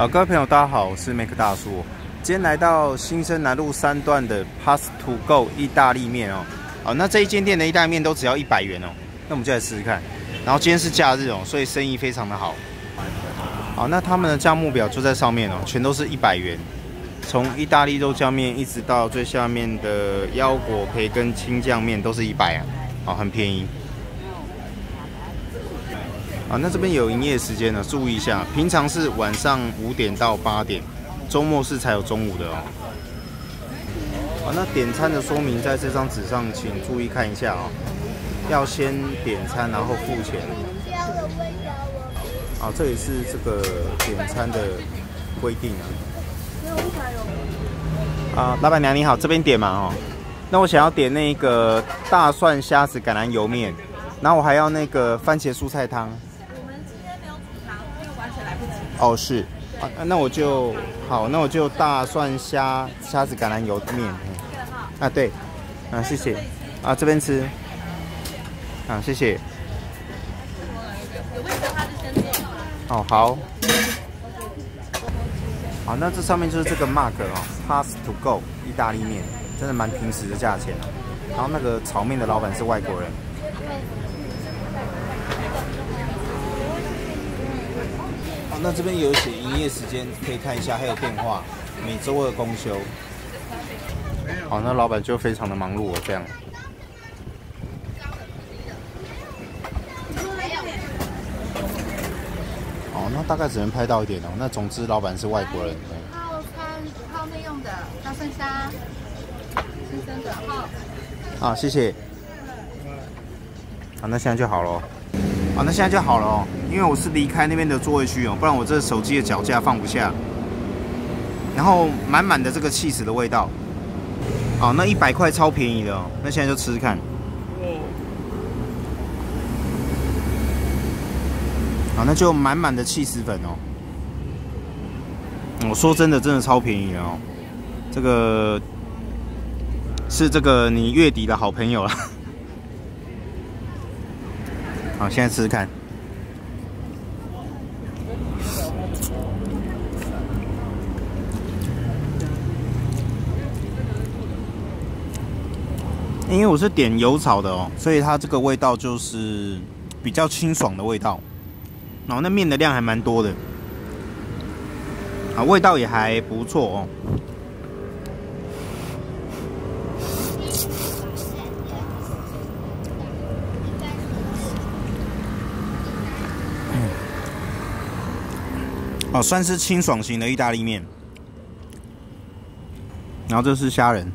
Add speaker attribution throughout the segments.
Speaker 1: 好，各位朋友，大家好，我是 Make 大叔。今天来到新生南路三段的 Pass to Go 意大利面哦。好，那这一间店的意大利面都只要一百元哦。那我们就来试试看。然后今天是假日哦，所以生意非常的好。好，那他们的价目表就在上面哦，全都是一百元。从意大利肉酱面一直到最下面的腰果培根青酱面都是一百啊，好，很便宜。啊，那这边有营业时间呢，注意一下，平常是晚上五点到八点，周末是才有中午的哦。好，那点餐的说明在这张纸上，请注意看一下哦。要先点餐，然后付钱。啊，这里是这个点餐的规定啊。啊，老板娘你好，这边点嘛哦。那我想要点那个大蒜虾子橄榄油面，然后我还要那个番茄蔬菜汤。哦，是，啊，那我就好，那我就大蒜虾虾子橄榄油面，啊对，啊谢谢，啊这边吃，啊谢谢，哦好，好，那这上面就是这个 mark 哦，pass to go 意大利面，真的蛮平时的价钱然后那个炒面的老板是外国人。那这边有写营业时间，可以看一下，还有电话，每周二公休。好，那老板就非常的忙碌哦，这样。哦，那大概只能拍到一点哦。那总之，老板是外国人。
Speaker 2: 套餐泡面用的大蒜虾，新鲜的号。
Speaker 1: 好，谢谢。好，那现在就好了。好，那现在就好了哦。因为我是离开那边的座位区哦，不然我这手机的脚架放不下。然后满满的这个气死的味道，哦，那一百块超便宜的哦，那现在就吃吃看。好，那就满满的气死粉哦。我说真的，真的超便宜哦。这个是这个你月底的好朋友了。好，现在吃吃看。因为我是点油炒的哦，所以它这个味道就是比较清爽的味道。然后那面的量还蛮多的，啊，味道也还不错哦。哦，算是清爽型的意大利面。然后这是虾仁。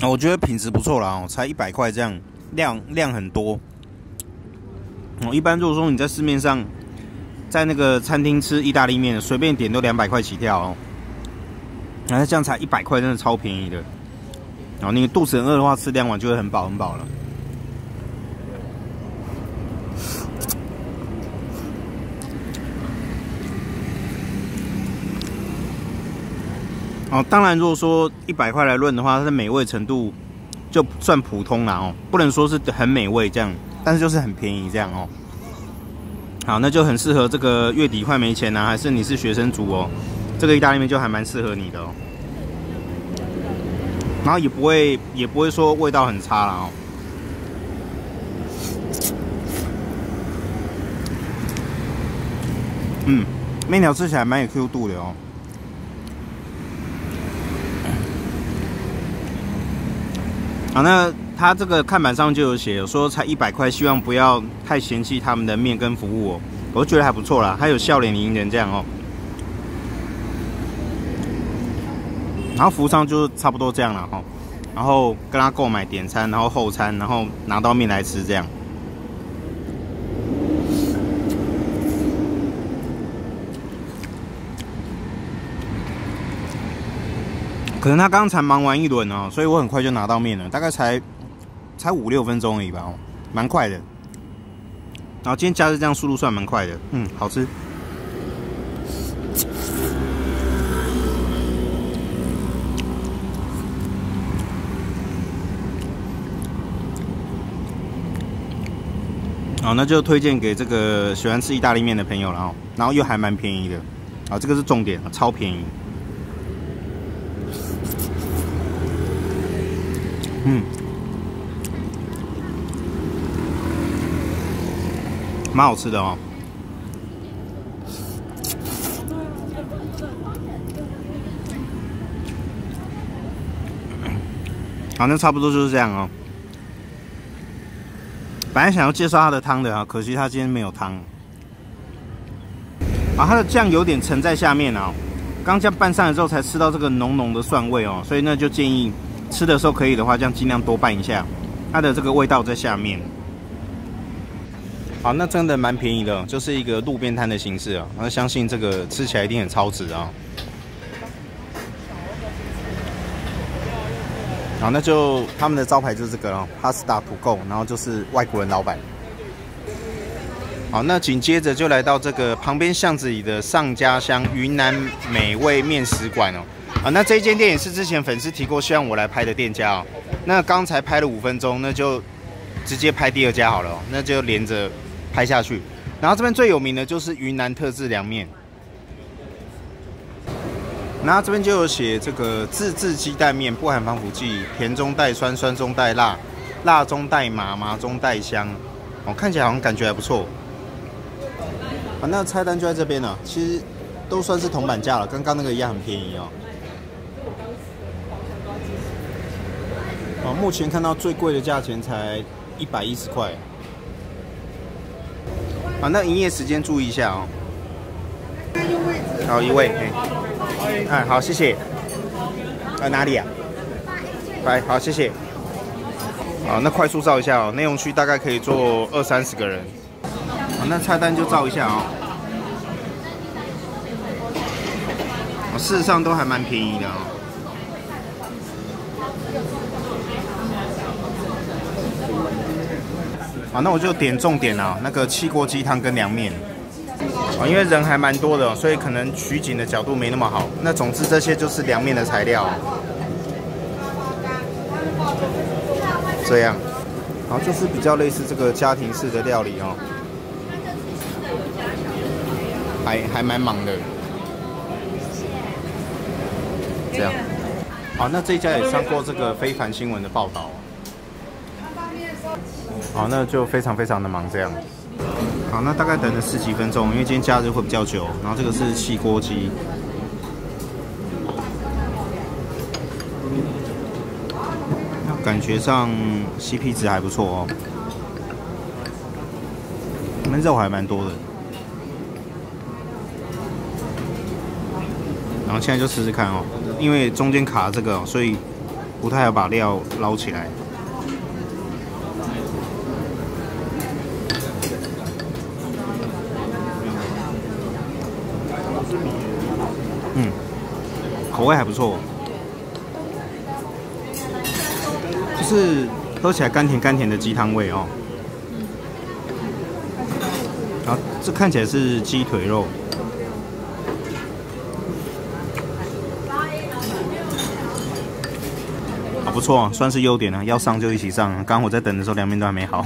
Speaker 1: 我觉得品质不错啦哦，才一百块这样，量量很多。哦，一般如果说你在市面上，在那个餐厅吃意大利面，随便点都两百块起跳哦。然后这样才一百块，真的超便宜的。然后你肚子很饿的话，吃两碗就会很饱很饱了。哦，当然，如果说一百块来论的话，它的美味程度就算普通啦哦，不能说是很美味这样，但是就是很便宜这样哦。好，那就很适合这个月底快没钱呐，还是你是学生族哦，这个意大利面就还蛮适合你的哦。然后也不会也不会说味道很差啦哦。嗯，面条吃起来蛮有 Q 度的哦。好，那他这个看板上就有写，说才一百块，希望不要太嫌弃他们的面跟服务哦。我觉得还不错啦，还有笑脸迎人这样哦。然后服务商就差不多这样了哈，然后跟他购买点餐，然后后餐，然后拿到面来吃这样。可能他刚才忙完一轮哦，所以我很快就拿到面了，大概才才五六分钟而已吧，哦，蛮快的。然后今天加热这样速度算蛮快的，嗯，好吃。好，那就推荐给这个喜欢吃意大利面的朋友了哦。然后又还蛮便宜的，啊，这个是重点，超便宜。蛮好吃的哦。好，那差不多就是这样哦。本来想要介绍它的汤的啊，可惜它今天没有汤。啊，它的酱有点沉在下面啊，刚这样拌上了之后才吃到这个浓浓的蒜味哦，所以呢就建议吃的时候可以的话，这样尽量多拌一下，它的这个味道在下面。好，那真的蛮便宜的，就是一个路边摊的形式啊，那相信这个吃起来一定很超值啊。好，那就他们的招牌就是这个哦，Pasta to go，然后就是外国人老板。好，那紧接着就来到这个旁边巷子里的上家乡云南美味面食馆哦。啊，那这一间店也是之前粉丝提过，希望我来拍的店家哦。那刚才拍了五分钟，那就直接拍第二家好了，那就连着拍下去。然后这边最有名的就是云南特制凉面。然后这边就有写这个自制鸡蛋面，不含防腐剂，甜中带酸，酸中带辣，辣中带麻，麻中带香。哦，看起来好像感觉还不错。啊，那菜单就在这边了，其实都算是铜板价了，跟刚那个一样很便宜哦。哦，目前看到最贵的价钱才一百一十块。啊，那营业时间注意一下哦。好，一位，哎。好，谢谢。在哪里啊？来，好，谢谢。好，那快速照一下哦。内容区大概可以坐二三十个人。好，那菜单就照一下哦。事实上都还蛮便宜的哦。好，那我就点重点啊，那个汽锅鸡汤跟凉面。啊，因为人还蛮多的，所以可能取景的角度没那么好。那总之这些就是凉面的材料，这样，好，就是比较类似这个家庭式的料理哦，还还蛮忙的，这样，好，那这家也上过这个非凡新闻的报道，好，那就非常非常的忙这样。好，那大概等了十几分钟，因为今天假日会比较久。然后这个是汽锅鸡，感觉上 CP 值还不错哦。那肉还蛮多的。然后现在就试试看哦，因为中间卡这个，所以不太要把料捞起来。口味还不错，就是喝起来甘甜甘甜的鸡汤味哦。好，这看起来是鸡腿肉，不错，算是优点了。要上就一起上，刚我在等的时候，两面都还没好。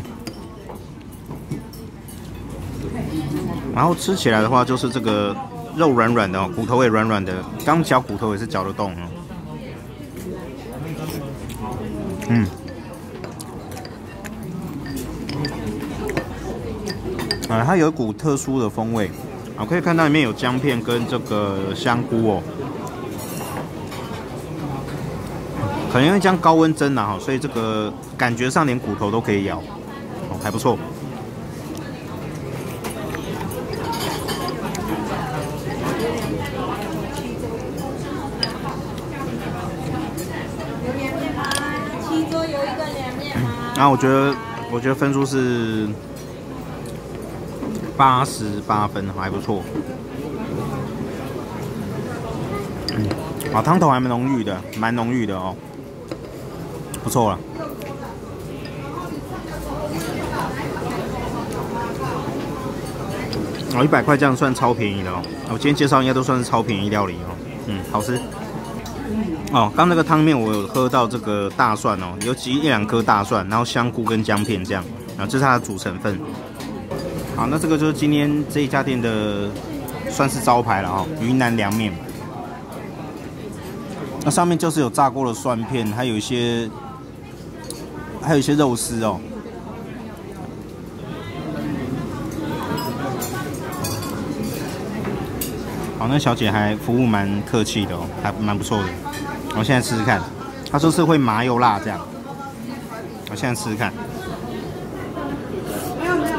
Speaker 1: 然后吃起来的话，就是这个。肉软软的哦，骨头也软软的，刚嚼骨头也是嚼得动哦。嗯，啊，它有一股特殊的风味，啊，可以看到里面有姜片跟这个香菇哦。可能因为将高温蒸了哈，所以这个感觉上连骨头都可以咬，哦，还不错。然后我觉得，我觉得分数是八十八分，还不错。嗯，啊，汤头还蛮浓郁的，蛮浓郁的哦，不错了。哦，一百块这样算超便宜的哦。我今天介绍应该都算是超便宜料理哦。嗯，好吃。哦，刚那个汤面我有喝到这个大蒜哦，有几一两颗大蒜，然后香菇跟姜片这样，啊，这是它的主成分。好，那这个就是今天这一家店的算是招牌了哦，云南凉面。那上面就是有炸过的蒜片，还有一些，还有一些肉丝哦。好，那小姐还服务蛮客气的哦，还蛮不错的。我现在试试看，他说是会麻又辣这样。我现在试试看。没有没有，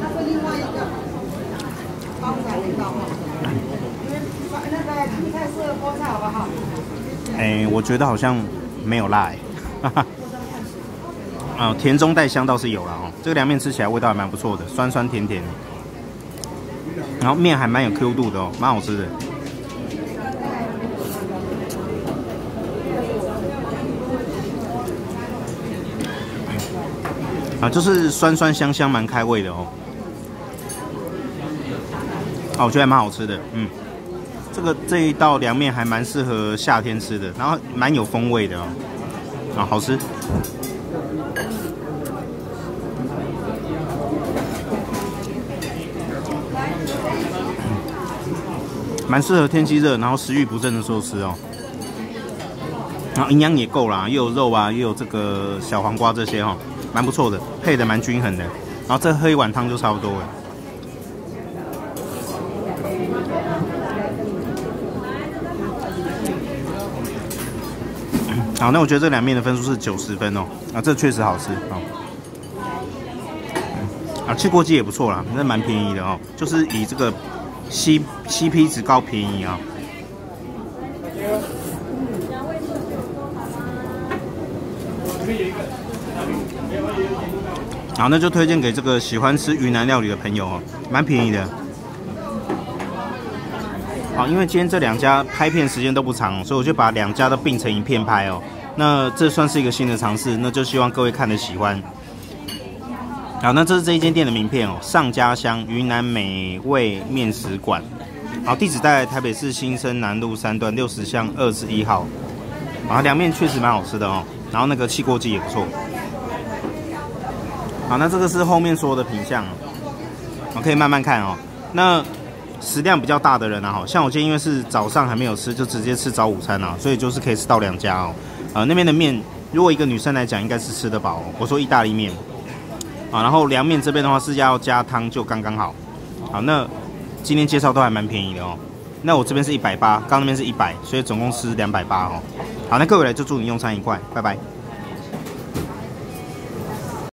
Speaker 1: 那是另外一个包菜味道哈。那个青菜是菠菜好不好？哎，我觉得好像没有辣哎。哈哈。啊，甜中带香倒是有了哦。这个凉面吃起来味道还蛮不错的，酸酸甜甜。然后面还蛮有 Q 度的哦，蛮好吃的。啊，就是酸酸香香，蛮开胃的哦。啊，我觉得还蛮好吃的，嗯。这个这一道凉面还蛮适合夏天吃的，然后蛮有风味的哦。啊，好吃。蛮适合天气热，然后食欲不振的时候吃哦。然后营养也够啦，又有肉啊，又有这个小黄瓜这些哈，蛮不错的，配的蛮均衡的。然后再喝一碗汤就差不多了。好，那我觉得这两面的分数是九十分哦。啊，这确实好吃哦。啊，汽锅鸡也不错啦，那蛮便宜的哦，就是以这个。C C P 值高便宜啊！好，那就推荐给这个喜欢吃云南料理的朋友哦，蛮便宜的。好，因为今天这两家拍片时间都不长，所以我就把两家都并成一片拍哦。那这算是一个新的尝试，那就希望各位看的喜欢。好，那这是这一间店的名片哦，上家乡云南美味面食馆。好，地址在台北市新生南路三段六十巷二十一号。啊，凉面确实蛮好吃的哦，然后那个汽锅鸡也不错。好，那这个是后面所有的品相，我可以慢慢看哦。那食量比较大的人啊，好，像我今天因为是早上还没有吃，就直接吃早午餐啊，所以就是可以吃到两家哦。啊，那边的面，如果一个女生来讲，应该是吃得饱。我说意大利面。啊，然后凉面这边的话是要加汤就刚刚好。好，那今天介绍都还蛮便宜的哦。那我这边是一百八，刚那边是一百，所以总共是两百八哦。好，那各位来就祝你用餐愉快，拜拜。